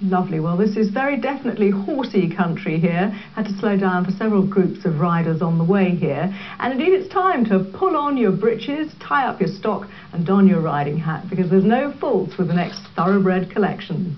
Lovely. Well, this is very definitely horsey country here. Had to slow down for several groups of riders on the way here. And indeed, it's time to pull on your breeches, tie up your stock, and don your riding hat because there's no faults with the next thoroughbred collection.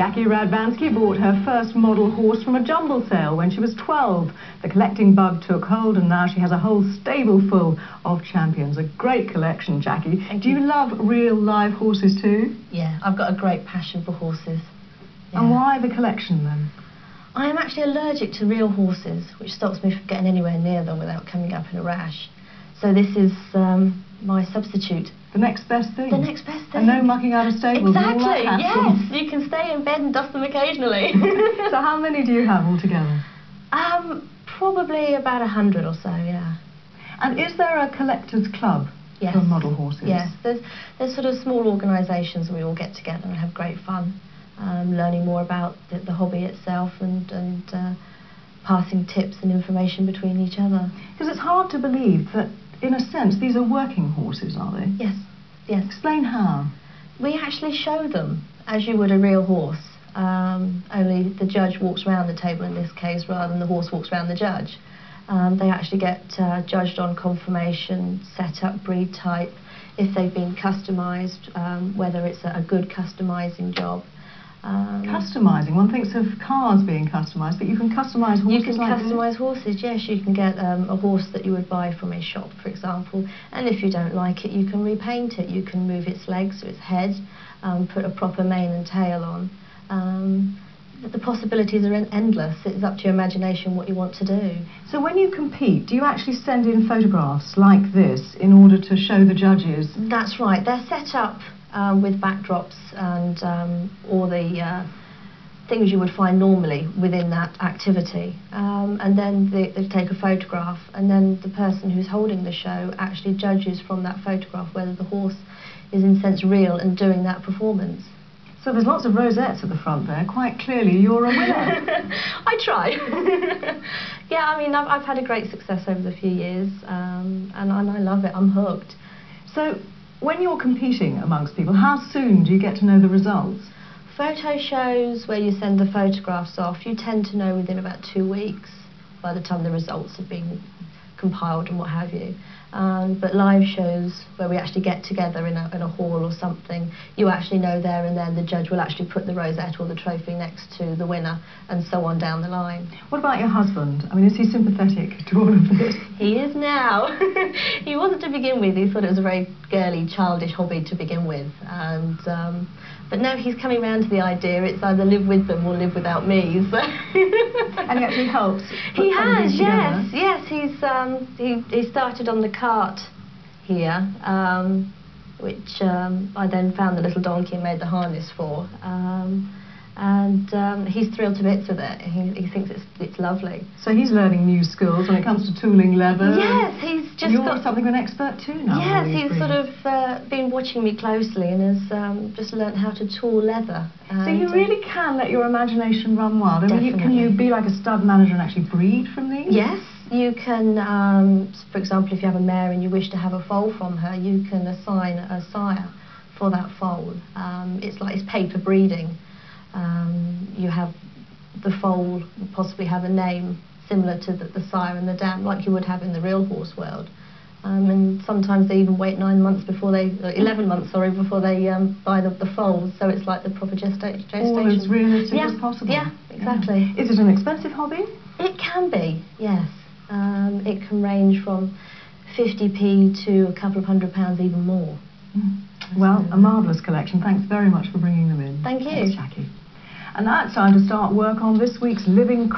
Jackie Radwanski bought her first model horse from a jumble sale when she was 12. The collecting bug took hold and now she has a whole stable full of champions. A great collection, Jackie. Thank Do you you. love real live horses too? Yeah, I've got a great passion for horses. And why the collection then? I am actually allergic to real horses, which stops me from getting anywhere near them without coming up in a rash. So this is um, my substitute. The next best thing. The next best thing. And no mucking out of stables Exactly, yes. You can stay in bed and dust them occasionally. so how many do you have altogether? um, probably about a hundred or so, yeah. And is there a collectors club Yes. for model horses? Yes, there's, there's sort of small organisations and we all get together and have great fun, um, learning more about the, the hobby itself and, and uh, passing tips and information between each other. Because it's hard to believe that, in a sense, these are working horses, are they? Yes, yes. Explain how. We actually show them as you would a real horse, um, only the judge walks around the table in this case rather than the horse walks around the judge. Um, they actually get uh, judged on conformation, setup, breed type, if they've been customised, um, whether it's a, a good customising job. Um, Customising. One thinks of cars being customised, but you can customise horses you can like this? customise horses, yes. You can get um, a horse that you would buy from a shop, for example, and if you don't like it, you can repaint it. You can move its legs or its head, um, put a proper mane and tail on. Um, the- the possibilities are endless. It's up to your imagination what you want to do. So when you compete, do you actually send in photographs like this in order to show the judges? That's right. They're set up um, with backdrops and um, all the uh, things you would find normally within that activity. Um, and then they, they take a photograph, and then the person who's holding the show actually judges from that photograph whether the horse is in sense real and doing that performance. So there's lots of rosettes at the front there. Quite clearly, you're a winner. I try. yeah, I mean, I've, I've had a great success over the few years, um, and, and I love it. I'm hooked. so when you're competing amongst people, how soon do you get to know the results? Photo shows where you send the photographs off, you tend to know within about two weeks by the time the results have been compiled and what have you. Um, but live shows where we actually get together in a, in a hall or something, you actually know there and then the judge will actually put the rosette or the trophy next to the winner and so on down the line. What about your husband? I mean, is he sympathetic to all of this? He is now. he wasn't to begin with. He thought it was a very girly, childish hobby to begin with. And um, but now he's coming round to the idea. It's either live with them or live without me. So. And he actually helps. He has, yes, together. yes. He's um, he he started on the cart here, um, which um, I then found the little donkey and made the harness for. And um, he's thrilled to bits with it. He, he thinks it's it's lovely. So he's learning new skills when it comes to tooling leather. Yes, he's just You're got something of an expert too now. Yes, he's sort of uh, been watching me closely and has um, just learnt how to tool leather. So you really can let your imagination run wild. I mean, you- can you be like a stud manager and actually breed from these? Yes, you can, um, for example, if you have a mare and you wish to have a foal from her, you can assign a sire for that foal. Um, it's like it's paper breeding. Um, you have the foal possibly have a name similar to the, the sire and the dam, like you would have in the real horse world. Um, and sometimes they even wait nine months before they, uh, 11 months, sorry, before they um, buy the, the foals. So it's like the proper gesta- gestation. All as realistic yeah, as possible. Yeah, exactly. Is it an expensive hobby? It can be, yes. Um, it can range from 50p to a couple of hundred pounds, even more. Well, a marvellous collection. Thanks very much for bringing them in. Thank you. Thanks, Jackie. And that's time to start work on this week's Living